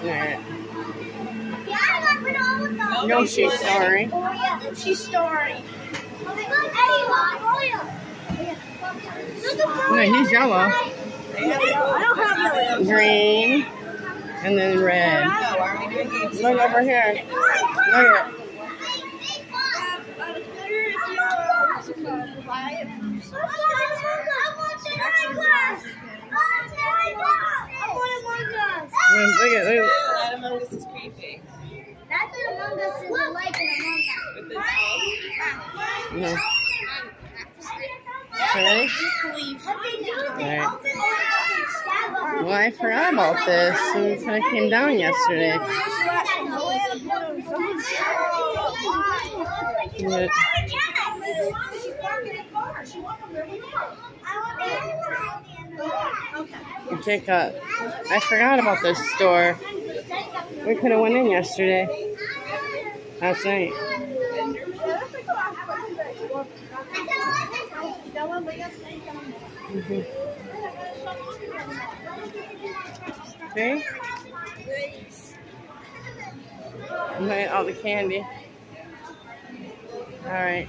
Alright. Yoshi story. She's story. No, he's yellow. I don't have yellow. Green. And then red. Look over here. Look at Look at look at That Among Us is creepy. That's what Among Us is like in Among Us. With the Us. No. Ready? What they do Right. open it up and stab them. Well, I forgot about this. It kind of came down yesterday. But Jacob, I forgot about this store. We could have went in yesterday. Last night. Mhm. See? I'm all the candy. All right.